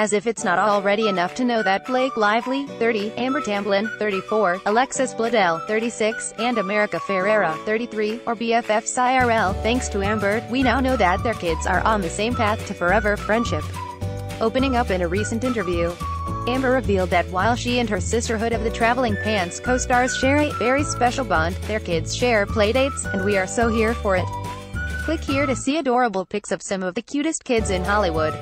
As if it's not already enough to know that Blake Lively, 30, Amber Tamblyn, 34, Alexis Bledel, 36, and America Ferrera, 33, are BFFs IRL. Thanks to Amber, we now know that their kids are on the same path to forever friendship. Opening up in a recent interview, Amber revealed that while she and her Sisterhood of the Traveling Pants co-stars share a very special bond, their kids share playdates, and we are so here for it. Click here to see adorable pics of some of the cutest kids in Hollywood.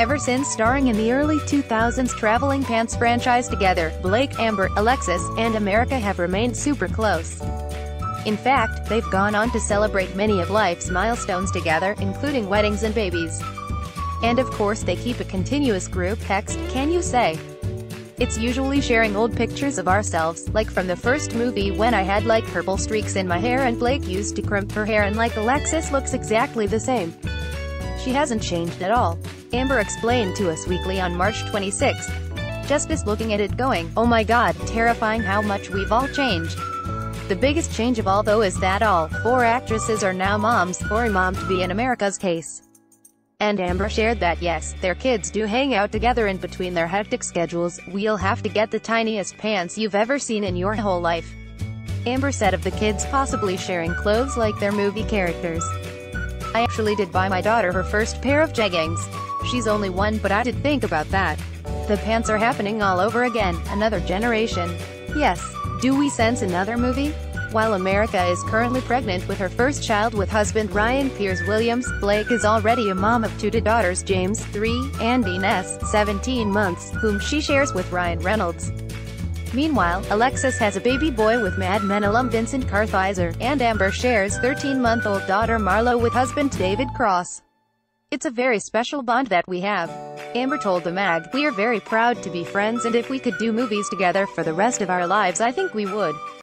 Ever since starring in the early 2000s Traveling Pants franchise together, Blake, Amber, Alexis, and America have remained super close. In fact, they've gone on to celebrate many of life's milestones together, including weddings and babies. And of course they keep a continuous group text, can you say? It's usually sharing old pictures of ourselves, like from the first movie when I had like purple streaks in my hair and Blake used to crimp her hair and like Alexis looks exactly the same. She hasn't changed at all. Amber explained to Us Weekly on March 26. Just as looking at it going, oh my god, terrifying how much we've all changed. The biggest change of all though is that all four actresses are now moms, or a mom to be in America's case. And Amber shared that yes, their kids do hang out together in between their hectic schedules, we'll have to get the tiniest pants you've ever seen in your whole life. Amber said of the kids possibly sharing clothes like their movie characters. I actually did buy my daughter her first pair of jeggings. She's only one but I did think about that. The pants are happening all over again, another generation. Yes. Do we sense another movie? While America is currently pregnant with her first child with husband Ryan Piers Williams, Blake is already a mom of two daughters James, 3, and Inez, 17 months, whom she shares with Ryan Reynolds. Meanwhile, Alexis has a baby boy with Mad Men alum Vincent Kartheiser, and Amber shares 13-month-old daughter Marlo with husband David Cross. It's a very special bond that we have. Amber told the mag, We are very proud to be friends and if we could do movies together for the rest of our lives I think we would.